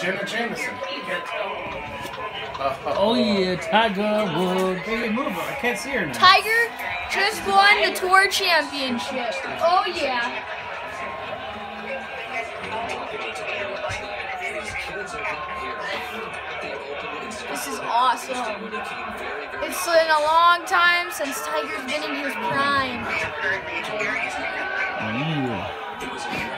Jenna Jameson. Oh yeah, Tiger Woods. Hey, move her. I can't see her now. Tiger just won the tour championship. Oh yeah. This is awesome. It's been a long time since Tiger's been in his prime. Yeah.